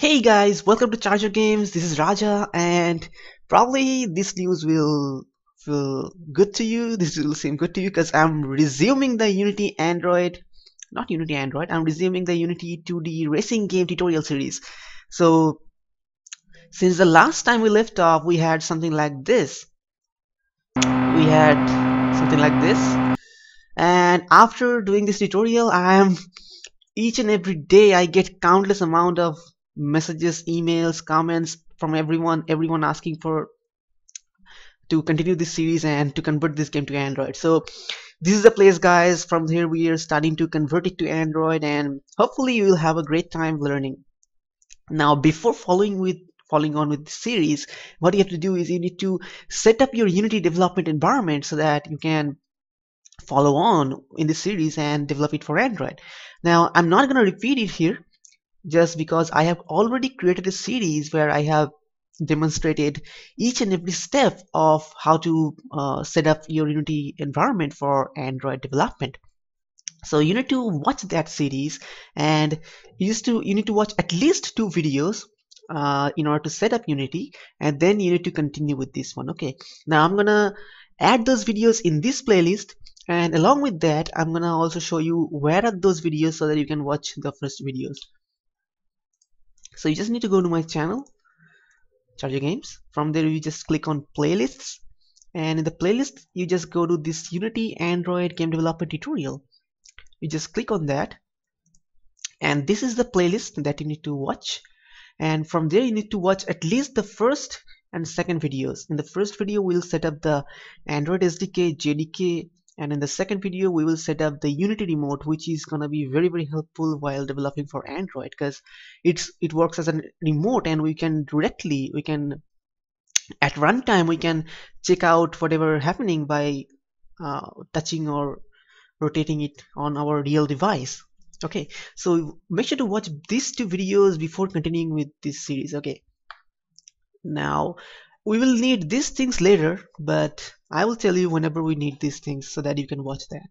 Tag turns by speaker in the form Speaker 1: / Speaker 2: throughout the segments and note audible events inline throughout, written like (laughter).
Speaker 1: Hey guys, welcome to Charger Games. This is Raja, and probably this news will feel good to you. This will seem good to you because I'm resuming the Unity Android, not Unity Android. I'm resuming the Unity 2D racing game tutorial series. So, since the last time we left off, we had something like this. We had something like this, and after doing this tutorial, I am each and every day I get countless amount of messages emails comments from everyone everyone asking for to continue this series and to convert this game to android. So this is the place guys. From here we are starting to convert it to android and hopefully you will have a great time learning. Now before following with following on with the series what you have to do is you need to set up your unity development environment so that you can follow on in this series and develop it for android. Now i'm not going to repeat it here just because I have already created a series where I have demonstrated each and every step of how to uh, set up your Unity environment for Android development. So you need to watch that series and you to you need to watch at least two videos uh, in order to set up Unity and then you need to continue with this one. Okay. Now I'm gonna add those videos in this playlist and along with that I'm gonna also show you where are those videos so that you can watch the first videos so you just need to go to my channel charger games. From there you just click on playlists. And in the playlist you just go to this unity android game developer tutorial. You just click on that. And this is the playlist that you need to watch. And from there you need to watch at least the first and second videos. In the first video we'll set up the android sdk jdk and in the second video we will set up the unity remote which is gonna be very very helpful while developing for android because it's it works as a remote and we can directly we can at runtime we can check out whatever happening by uh, touching or rotating it on our real device. Okay so make sure to watch these two videos before continuing with this series. Okay. Now we will need these things later but I will tell you whenever we need these things so that you can watch that.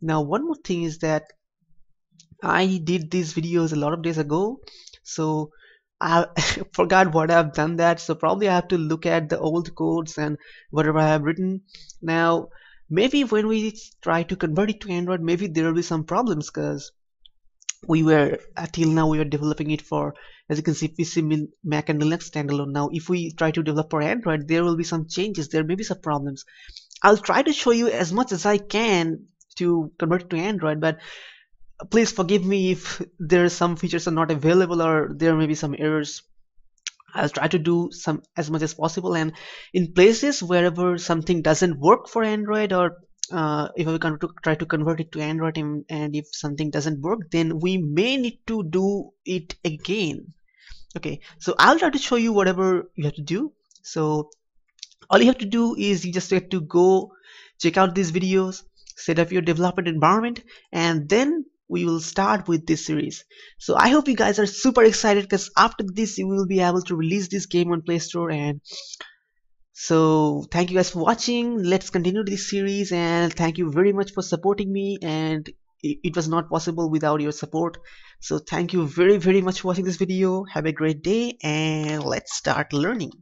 Speaker 1: Now one more thing is that I did these videos a lot of days ago so I (laughs) forgot what I've done that so probably I have to look at the old codes and whatever I have written. Now maybe when we try to convert it to Android maybe there will be some problems because we were uh, until now we were developing it for as you can see PC Mac and Linux standalone. Now if we try to develop for Android there will be some changes. There may be some problems. I'll try to show you as much as I can to convert it to Android but please forgive me if there are some features are not available or there may be some errors. I'll try to do some as much as possible. And in places wherever something doesn't work for Android or uh, if we can try to convert it to Android and, and if something doesn't work then we may need to do it again. Okay so I'll try to show you whatever you have to do. So all you have to do is you just have to go check out these videos set up your development environment and then we will start with this series. So I hope you guys are super excited because after this you will be able to release this game on Play Store and so thank you guys for watching. Let's continue this series and thank you very much for supporting me and it was not possible without your support. So thank you very very much for watching this video. Have a great day and let's start learning